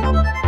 Música